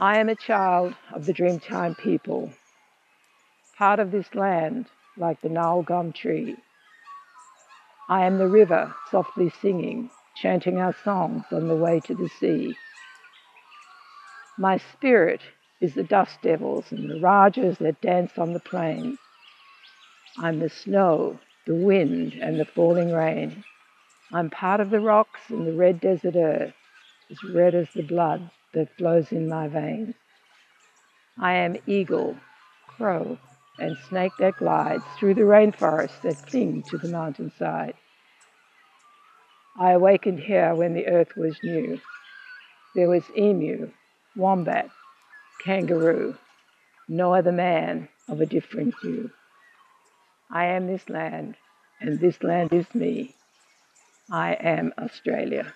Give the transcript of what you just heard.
I am a child of the Dreamtime people, part of this land like the gnarled gum tree. I am the river softly singing, chanting our songs on the way to the sea. My spirit is the dust devils and the rajas that dance on the plains. I'm the snow, the wind, and the falling rain. I'm part of the rocks and the red desert earth, as red as the blood that flows in my veins. I am eagle, crow, and snake that glides through the rainforests that cling to the mountainside. I awakened here when the earth was new. There was emu, wombat, kangaroo, no other man of a different hue. I am this land, and this land is me. I am Australia.